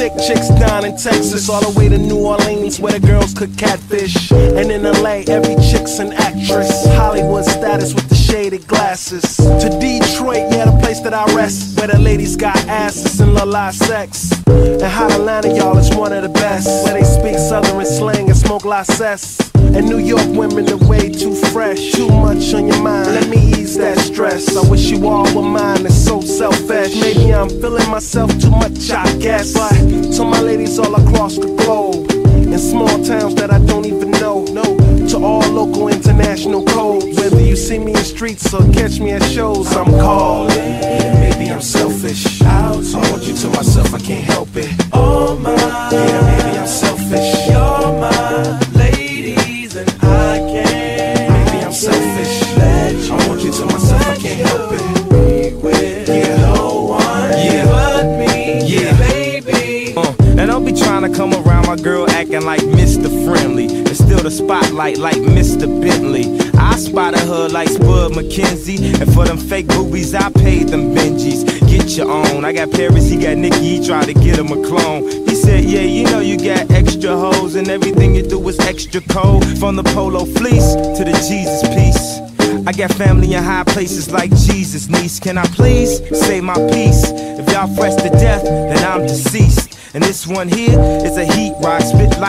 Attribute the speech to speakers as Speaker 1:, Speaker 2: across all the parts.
Speaker 1: in Texas, all the way to New Orleans, where the girls cook catfish. And in LA, every chick's an actress. Hollywood status with the shaded glasses. To Detroit, yeah, the place that I rest, where the ladies got asses and la sex. And Hotlanta, y'all, is one of the best, where they speak Southern slang smoke la. And New York women are way too fresh. Too much on your mind. Let me ease that stress. I wish you all were mine. It's so selfish. Maybe I'm feeling myself too much, I guess. But to my ladies all across the globe, in small towns that I don't even know. No, to all local international codes. Whether you see me in streets or catch me at shows, I'm calling.
Speaker 2: Spotlight like Mr. Bentley. I spot spotted her like Spuds MacKenzie, And for them fake boobies, I paid them Benjis. Get your own. I got Paris, he got Nikki, he tried to get him a clone. He said, Yeah, you know you got extra hoes, and everything you do is extra cold. From the polo fleece to the Jesus piece. I got family in high places like Jesus, niece. Can I please say my piece? If y'all fresh to death, then I'm deceased. And this one here is a heat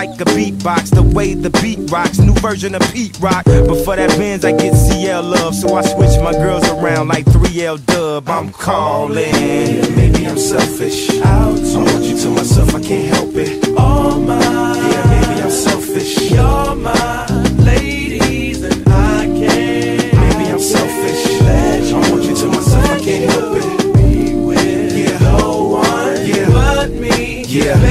Speaker 2: like a beatbox, the way the beat rocks, new version of Pete Rock. But for that Benz, I get CL love, so I switch my girls around like 3L Dub. I'm calling.
Speaker 1: Maybe I'm selfish. I want you to myself, I can't help it. Oh my, yeah, maybe I'm selfish. You're my ladies and I can't. Maybe I'm selfish. I want you to myself, I can't help it. Be with yeah. no one yeah. but me, yeah,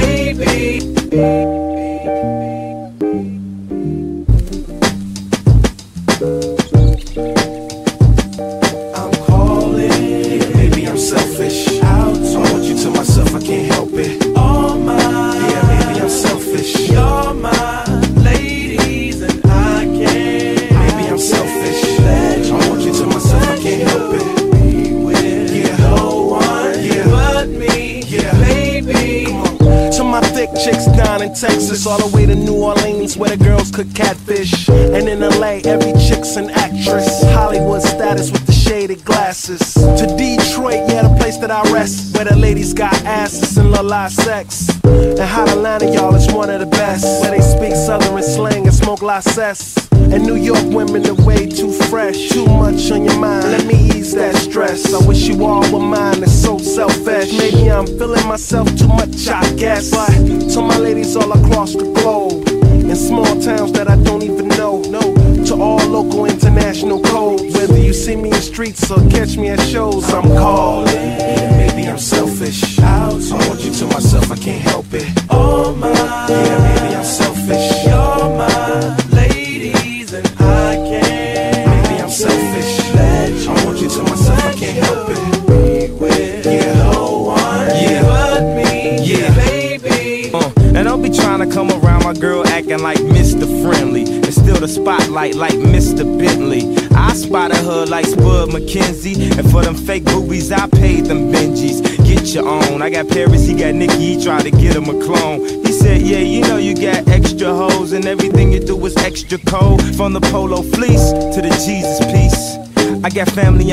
Speaker 1: thick chicks down in Texas, all the way to New Orleans, where the girls cook catfish. And in LA, every chick's an actress. Hollywood status with the shaded glasses. To Detroit, yeah, the place that I rest, where the ladies got asses and la la sex. And Hotlanta, y'all, is one of the best, where they slang and New York women are way too fresh. Too much on your mind. Let me ease that stress. I wish you all were mine. It's so selfish. Maybe I'm feeling myself too much, I guess. But to my ladies all across the globe, in small towns that I don't even know. No, to all local international codes. Whether you see me in streets or catch me at shows, I'm calling. And I can't. Maybe I'm selfish. I want you to myself, I can't help it. With yeah. no one yeah. but me, yeah, baby.
Speaker 2: Uh, and don't be trying to come around my girl acting like Mr. Friendly. And still the spotlight like Mr. Bentley. I spotted her like Spuds MacKenzie. And for them fake boobies, I paid them Benjis. Get your own. I got Paris, he got Nikki, he tried to get him a clone. He said, Yeah, and everything you do is extra cold. From the polo fleece to the Jesus piece. I got family in